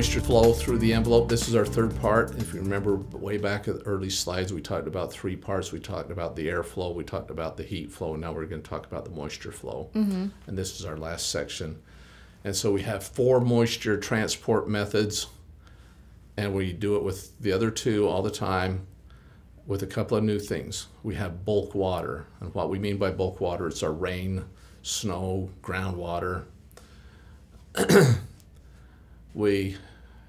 moisture flow through the envelope. This is our third part. If you remember way back at the early slides, we talked about three parts. We talked about the airflow, we talked about the heat flow, and now we're going to talk about the moisture flow. Mm-hmm. And this is our last section. And so we have four moisture transport methods, and we do it with the other two all the time with a couple of new things. We have bulk water, and what we mean by bulk water, it's our rain, snow, groundwater. we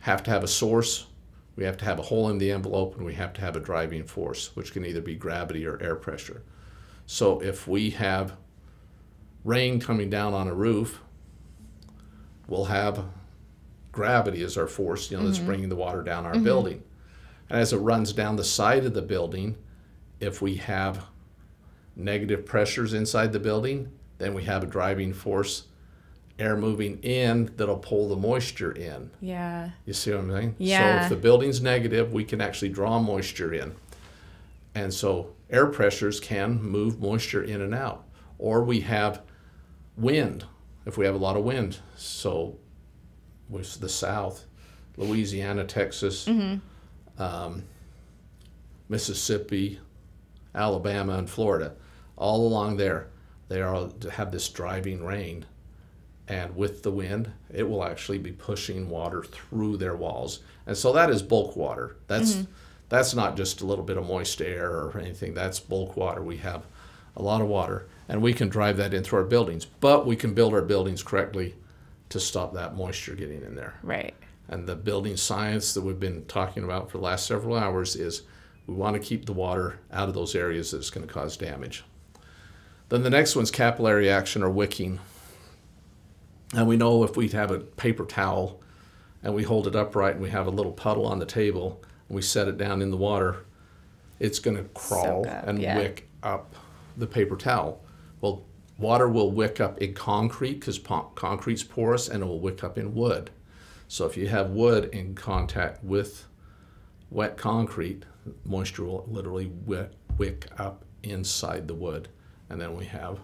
have to have a source, we have to have a hole in the envelope, and we have to have a driving force, which can either be gravity or air pressure. So if we have rain coming down on a roof, we'll have gravity as our force, you know, that's mm-hmm. bringing the water down our mm-hmm. building. And as it runs down the side of the building, if we have negative pressures inside the building, then we have a driving force, air moving in that'll pull the moisture in. Yeah. You see what I'm saying? Yeah. So if the building's negative, we can actually draw moisture in. And so air pressures can move moisture in and out. Or we have wind, if we have a lot of wind. So with the South, Louisiana, Texas, um, Mississippi, Alabama, and Florida, all along there, they are have this driving rain and with the wind, it will actually be pushing water through their walls. And so that is bulk water. That's mm-hmm. that's not just a little bit of moist air or anything. That's bulk water. We have a lot of water, and we can drive that into our buildings. But we can build our buildings correctly to stop that moisture getting in there. Right. And the building science that we've been talking about for the last several hours is we want to keep the water out of those areas that's going to cause damage. Then the next one's capillary action or wicking. And we know if we have a paper towel and we hold it upright and we have a little puddle on the table and we set it down in the water, it's going to crawl up, and yeah. wick up the paper towel. Well, water will wick up in concrete because concrete's porous and it will wick up in wood. So if you have wood in contact with wet concrete, moisture will literally wick, wick up inside the wood. And then we have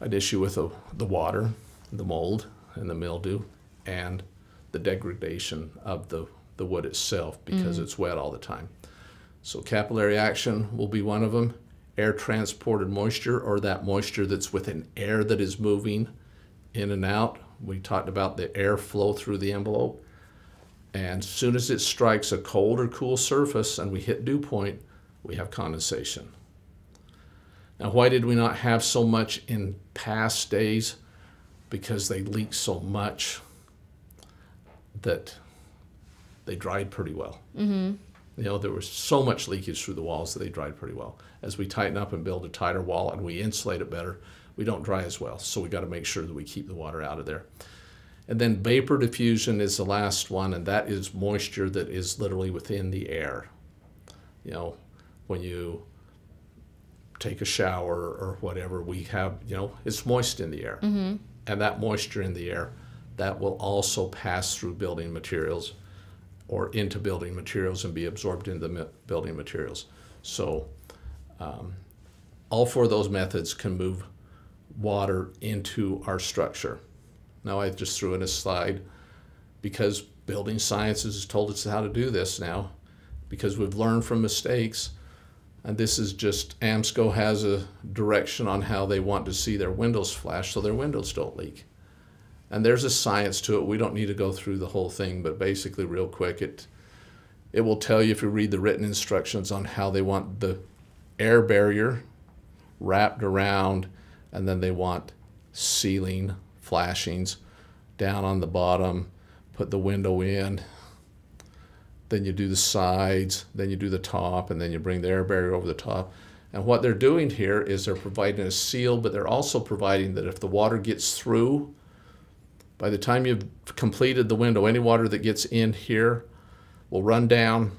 an issue with the, the water, the mold, and the mildew, and the degradation of the, the wood itself because mm. it's wet all the time. So capillary action will be one of them. Air transported moisture, or that moisture that's within air that is moving in and out. We talked about the air flow through the envelope. And as soon as it strikes a cold or cool surface and we hit dew point, we have condensation. Now, why did we not have so much in past days? Because they leaked so much that they dried pretty well. Mm-hmm. You know, there was so much leakage through the walls that they dried pretty well. As we tighten up and build a tighter wall and we insulate it better, we don't dry as well. So we got to make sure that we keep the water out of there. And then vapor diffusion is the last one, and that is moisture that is literally within the air. You know, when you take a shower or whatever, we have, you know, it's moist in the air. Mm-hmm. And that moisture in the air, that will also pass through building materials or into building materials and be absorbed into the building materials. So um, all four of those methods can move water into our structure. Now I just threw in a slide because building sciences has told us how to do this now because we've learned from mistakes. And this is just AMSCO has a direction on how they want to see their windows flash so their windows don't leak. And there's a science to it. We don't need to go through the whole thing, but basically, real quick, it it will tell you if you read the written instructions on how they want the air barrier wrapped around, and then they want ceiling flashings down on the bottom, put the window in, then you do the sides, then you do the top, and then you bring the air barrier over the top. And what they're doing here is they're providing a seal, but they're also providing that if the water gets through, by the time you've completed the window, any water that gets in here will run down,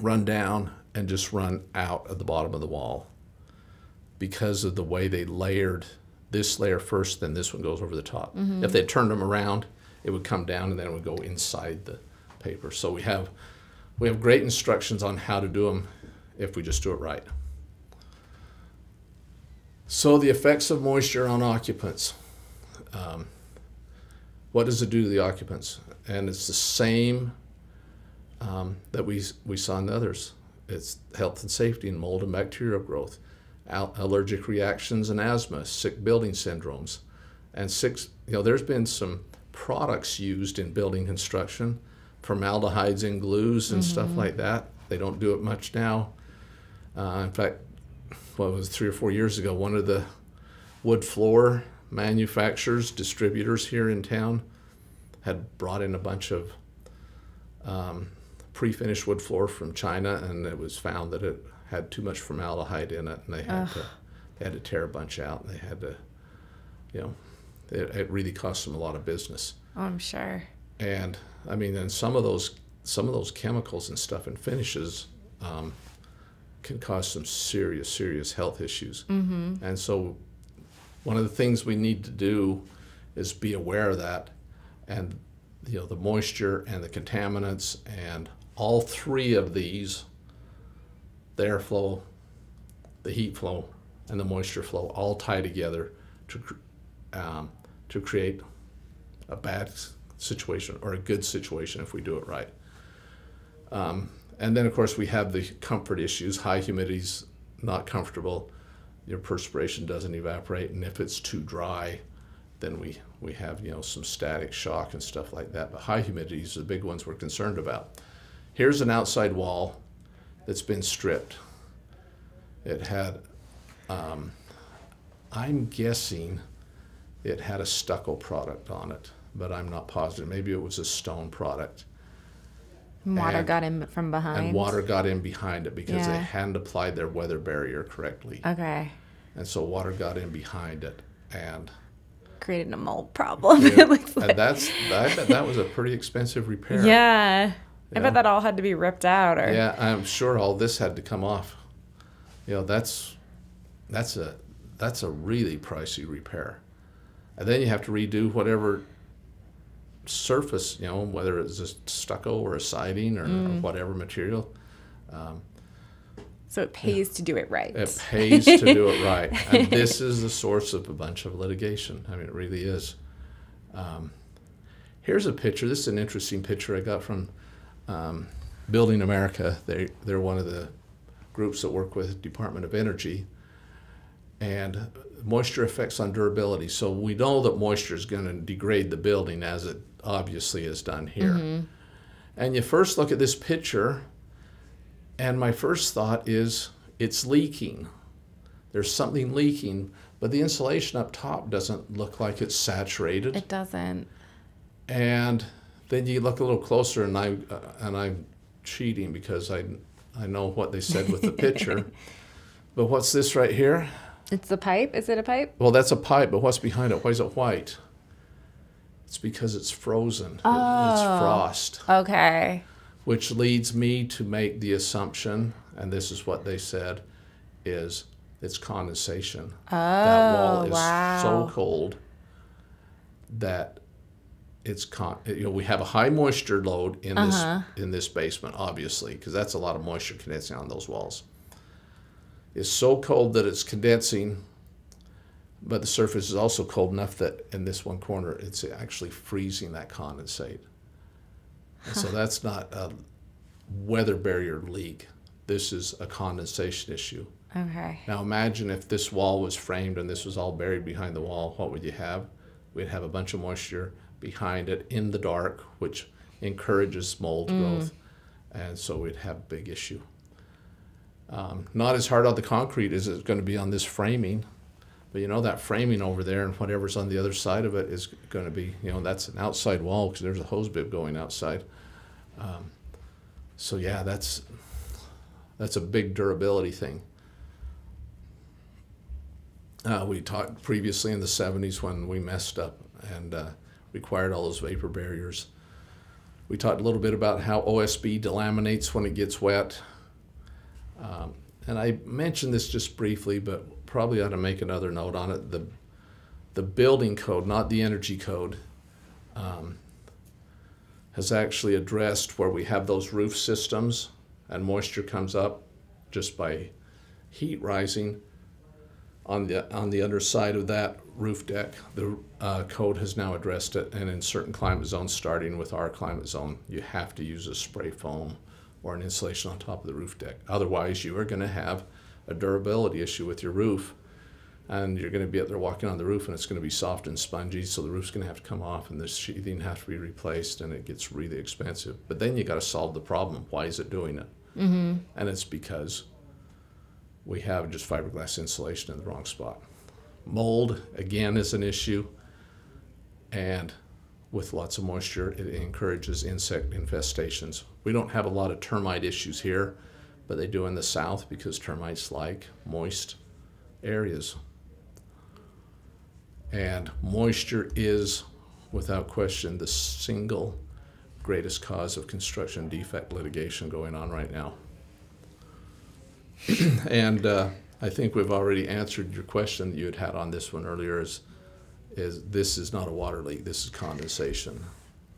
run down, and just run out at the bottom of the wall because of the way they layered this layer first, then this one goes over the top. Mm-hmm. If they turned them around, it would come down and then it would go inside the paper. So we have we have great instructions on how to do them if we just do it right. So the effects of moisture on occupants. Um, what does it do to the occupants? and it's the same um, that we we saw in the others. It's health and safety and mold and bacterial growth, al- allergic reactions and asthma, sick building syndromes, and six. You know, there's been some products used in building construction, formaldehydes in glues and stuff like that. They don't do it much now. Uh, in fact, what was three or four years ago, one of the wood floor manufacturers, distributors here in town, had brought in a bunch of um, pre-finished wood floor from China, and it was found that it had too much formaldehyde in it, and they had to they had to tear a bunch out, and they had to, you know, it, it really cost them a lot of business. Oh, I'm sure. And I mean, and some of those some of those chemicals and stuff and finishes um, can cause some serious serious health issues. Mm-hmm. And so, one of the things we need to do is be aware of that, and you know the moisture and the contaminants and all three of these, the airflow, the heat flow, and the moisture flow all tie together to um, to create a bad situation or a good situation if we do it right. Um, and then, of course, we have the comfort issues. High humidity's not comfortable. Your perspiration doesn't evaporate, and if it's too dry, then we, we have you know some static shock and stuff like that. But high humidity is the big ones we're concerned about. Here's an outside wall that's been stripped. It had, um, I'm guessing, it had a stucco product on it, but I'm not positive. Maybe it was a stone product. Water And- got in from behind. And water got in behind it because they hadn't applied their weather barrier correctly. Okay. And so water got in behind it. And, Created a mold problem. it looks like. and that's, I bet that was a pretty expensive repair. Yeah. I Yeah. bet that all had to be ripped out or. Yeah, I'm sure all this had to come off. You know, that's that's a that's a really pricey repair. And then you have to redo whatever surface, you know, whether it's a stucco or a siding or, or whatever material. So it pays to do it right. It pays to do it right. And this is the source of a bunch of litigation. I mean, it really is. Um, here's a picture. This is an interesting picture I got from um, Building America. They, they're one of the groups that work with Department of Energy. And moisture effects on durability. So we know that moisture is going to degrade the building as it obviously is done here. And you first look at this picture, and my first thought is it's leaking. There's something leaking, but the insulation up top doesn't look like it's saturated. It doesn't. And then you look a little closer, and I uh, and I'm cheating because I I know what they said with the picture. but what's this right here? It's the pipe. Is it a pipe? Well, that's a pipe, but what's behind it? Why is it white? It's because it's frozen. It- It's Oh. frost. Okay. which leads me to make the assumption, and this is what they said, is it's condensation. Oh, that wall oh, is wow. so cold that it's con. You know, we have a high moisture load in this uh-huh. in this basement, obviously, because that's a lot of moisture condensing on those walls. It's so cold that it's condensing, but the surface is also cold enough that in this one corner, it's actually freezing that condensate. And so that's not a weather barrier leak. This is a condensation issue. Okay. Now imagine if this wall was framed and this was all buried behind the wall, what would you have? We'd have a bunch of moisture behind it in the dark, which encourages mold growth. And so we'd have a big issue. Um, not as hard on the concrete as it's going to be on this framing, but you know that framing over there and whatever's on the other side of it is going to be, you know, that's an outside wall because there's a hose bib going outside. Um, so yeah, that's that's a big durability thing. Uh, we talked previously in the 70s when we messed up and uh, required all those vapor barriers. We talked a little bit about how OSB delaminates when it gets wet. Um, and I mentioned this just briefly, but probably ought to make another note on it. The, the building code, not the energy code, um, has actually addressed where we have those roof systems and moisture comes up just by heat rising on the on the underside of that roof deck. The uh, code has now addressed it, and in certain climate zones, starting with our climate zone, you have to use a spray foam or an insulation on top of the roof deck. Otherwise, you are going to have a durability issue with your roof, and you're going to be out there walking on the roof, and it's going to be soft and spongy, so the roof's going to have to come off, and the sheathing has to be replaced, and it gets really expensive. But then you got to solve the problem. Why is it doing it? Mm-hmm. And it's because we have just fiberglass insulation in the wrong spot. Mold, again, is an issue, and with lots of moisture, it encourages insect infestations. We don't have a lot of termite issues here, but they do in the south because termites like moist areas. And moisture is, without question, the single greatest cause of construction defect litigation going on right now. and uh, I think we've already answered your question that you had had on this one earlier. Is is this is not a water leak? This is condensation.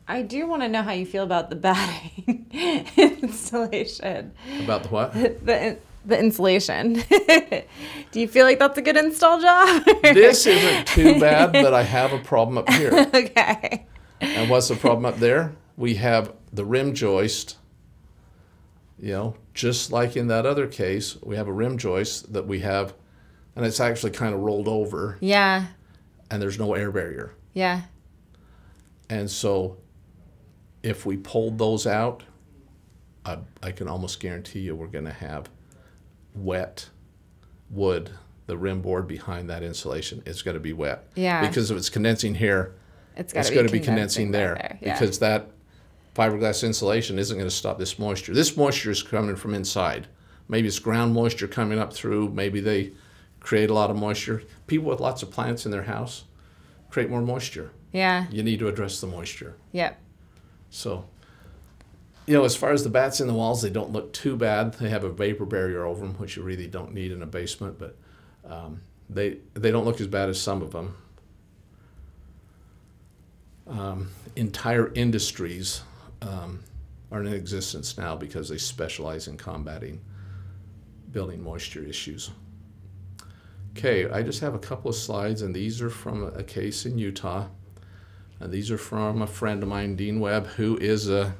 I do want to know how you feel about the batting installation. About the what? The the insulation. do you feel like that's a good install job? this isn't too bad, but I have a problem up here. okay. And what's the problem up there? We have the rim joist. You know, just like in that other case, we have a rim joist that we have, and it's actually kind of rolled over, Yeah. and there's no air barrier. Yeah. And so, if we pulled those out, I, I can almost guarantee you we're going to have wet wood. The rim board behind that insulation is going to be wet. Yeah. Because if it's condensing here, It's it's going to be condensing there, Yeah. because that fiberglass insulation isn't going to stop this moisture. This moisture is coming from inside. Maybe it's ground moisture coming up through. Maybe they create a lot of moisture. People with lots of plants in their house create more moisture. yeah. You need to address the moisture. Yep. So, you know, as far as the batts in the walls, they don't look too bad. They have a vapor barrier over them, which you really don't need in a basement, but um, they they don't look as bad as some of them. Um, entire industries um, are in existence now because they specialize in combating building moisture issues. Okay, I just have a couple of slides, and these are from a case in Utah. And these are from a friend of mine, Dean Webb, who is a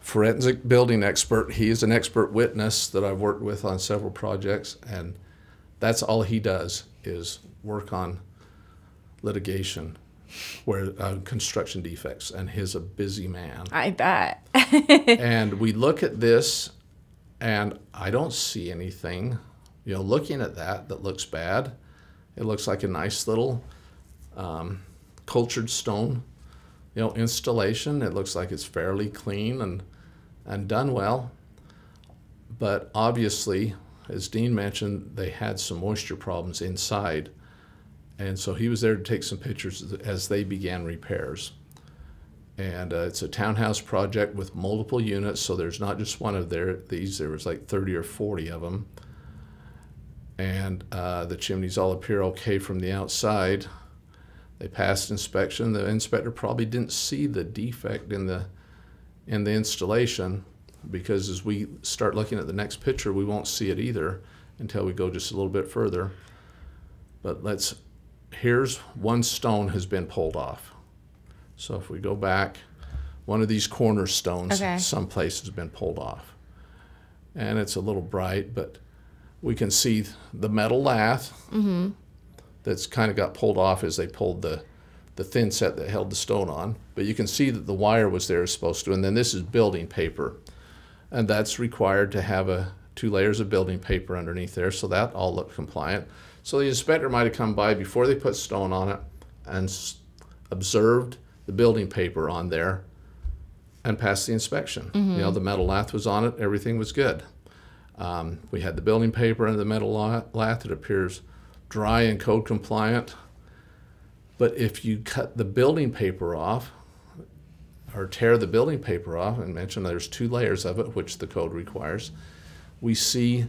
forensic building expert. He is an expert witness that I've worked with on several projects, and that's all he does is work on litigation where uh, construction defects, and he's a busy man. I bet. and we look at this, and I don't see anything. You know, looking at that, that looks bad. It looks like a nice little um, cultured stone, you know, installation. It looks like it's fairly clean and and done well. But obviously, as Dean mentioned, they had some moisture problems inside, and so he was there to take some pictures as they began repairs. And uh, it's a townhouse project with multiple units, so there's not just one of there. These there was like 30 or 40 of them, and uh, the chimneys all appear okay from the outside. They passed inspection. The inspector probably didn't see the defect in the in the installation because as we start looking at the next picture, we won't see it either until we go just a little bit further. But let's here's one stone has been pulled off. So if we go back, one of these cornerstones Okay. someplace has been pulled off. And it's a little bright, but we can see the metal lath mm-hmm. That's kind of got pulled off as they pulled the, the thin set that held the stone on. But you can see that the wire was there as supposed to. And then this is building paper. And that's required to have a two layers of building paper underneath there. So that all looked compliant. So the inspector might have come by before they put stone on it and s- observed the building paper on there and passed the inspection. You know, the metal lath was on it, everything was good. Um, we had the building paper and the metal lath. It appears dry and code compliant. But if you cut the building paper off or tear the building paper off, and mention there's two layers of it, which the code requires, we see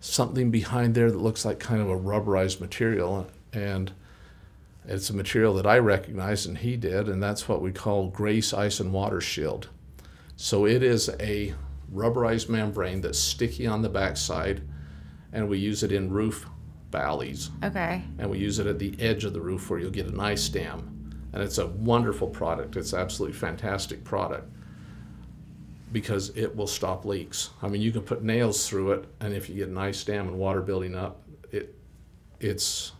something behind there that looks like kind of a rubberized material. And it's a material that I recognize and he did, and that's what we call Grace Ice and Water Shield. So it is a rubberized membrane that's sticky on the backside, and we use it in roof valleys, Okay. and we use it at the edge of the roof where you'll get an ice dam. And it's a wonderful product. It's absolutely fantastic product because it will stop leaks. I mean, you can put nails through it, and if you get an ice dam and water building up, it it's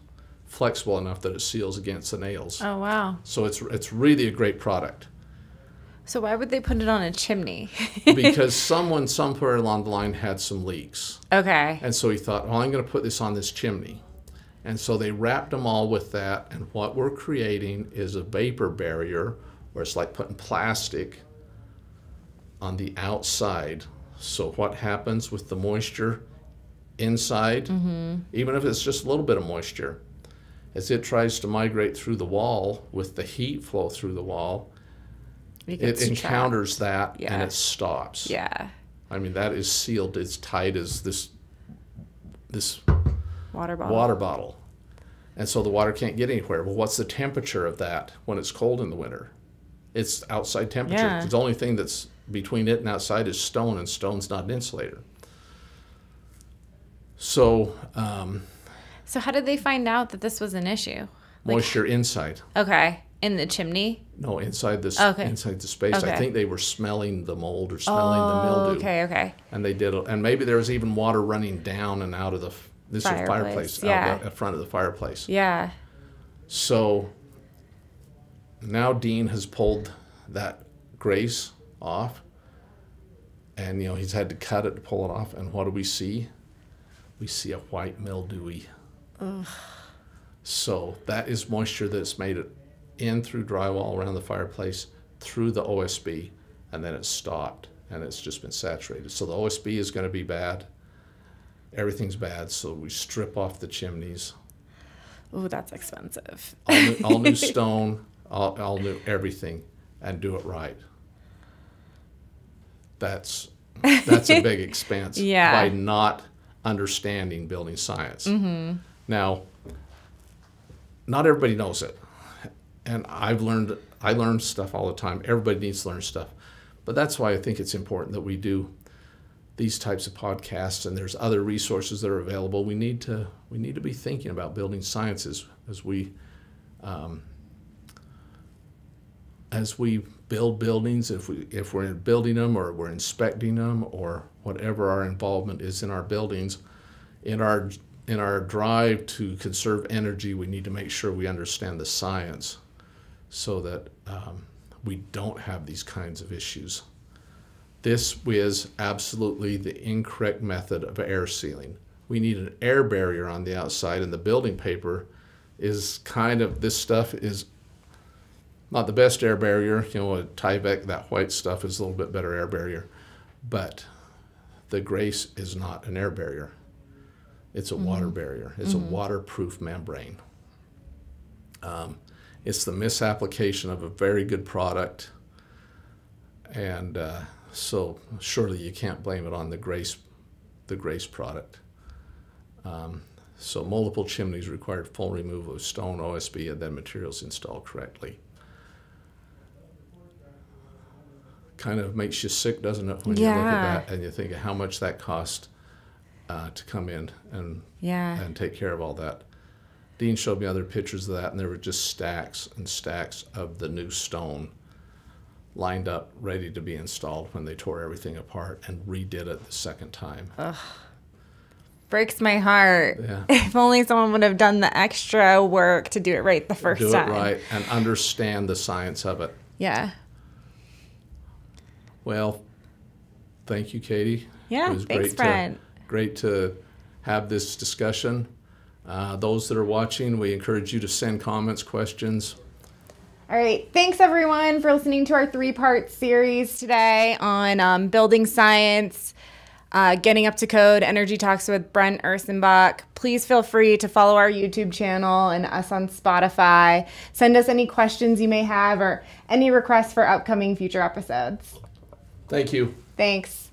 flexible enough that it seals against the nails. Oh wow. So it's it's really a great product So why would they put it on a chimney? because someone somewhere along the line had some leaks. okay. And so he thought, well, I'm going to put this on this chimney. And so they wrapped them all with that. And what we're creating is a vapor barrier where it's like putting plastic on the outside. So what happens with the moisture inside, mm-hmm. even if it's just a little bit of moisture, as it tries to migrate through the wall with the heat flow through the wall, it gets trapped. encounters that and it stops. Yeah. I mean, that is sealed as tight as this this Water bottle. water bottle. And so the water can't get anywhere. Well, what's the temperature of that when it's cold in the winter? It's outside temperature. Yeah. The only thing that's between it and outside is stone, and stone's not an insulator. So, um, So how did they find out that this was an issue? Like- moisture inside. Okay. In the chimney. No, inside this Okay. inside the space. Okay. I think they were smelling the mold or smelling the Oh, mildew. okay, okay. and they did and maybe there was even water running down and out of the this is Fireplace, fireplace yeah. out the, front of the fireplace Yeah. so now dean has pulled that grace off and you know he's had to cut it to pull it off and what do we see we see a white mildewy Ugh. so that is moisture that's made it in through drywall around the fireplace through the osb and then it's stopped and it's just been saturated so the osb is going to be bad everything's bad so we strip off the chimneys Oh, that's expensive. all new, all new stone, all, all new everything, and do it right. That's that's a big expense Yeah. by not understanding building science. Mm-hmm. Now, not everybody knows it, and I've learned I learn stuff all the time. Everybody needs to learn stuff, but that's why I think it's important that we do these types of podcasts and there's other resources that are available. We need to we need to be thinking about building sciences as we um, as we build buildings if we if we're building them or we're inspecting them or whatever our involvement is in our buildings. In our in our drive to conserve energy we need to make sure we understand the science so that um, we don't have these kinds of issues this is absolutely the incorrect method of air sealing. We need an air barrier on the outside, and the building paper is kind of this stuff is not the best air barrier. You know, a Tyvek, that white stuff is a little bit better air barrier, but the Grace is not an air barrier. It's a water barrier. It's a waterproof membrane. Um, it's the misapplication of a very good product, and uh, so surely you can't blame it on the Grace, the Grace product. Um, so multiple chimneys required full removal of stone OSB and then materials installed correctly. Kind of makes you sick, doesn't it, when you look Yeah. at that and you think of how much that cost uh, to come in and Yeah. and take care of all that. Dean showed me other pictures of that, and there were just stacks and stacks of the new stone lined up, ready to be installed when they tore everything apart and redid it the second time. Ugh. Breaks my heart. Yeah. If only someone would have done the extra work to do it right the first Do time. it right and understand the science of it. Yeah. Well, thank you, Katie. Yeah, it was thanks, great Brent. to great to have this discussion. Uh, those that are watching, we encourage you to send comments, questions. All right. Thanks, everyone, for listening to our three part series today on um, building science, uh, getting up to code, energy talks with Brent Ursenbach. Please feel free to follow our YouTube channel and us on Spotify. Send us any questions you may have or any requests for upcoming future episodes. Thank you. Thanks.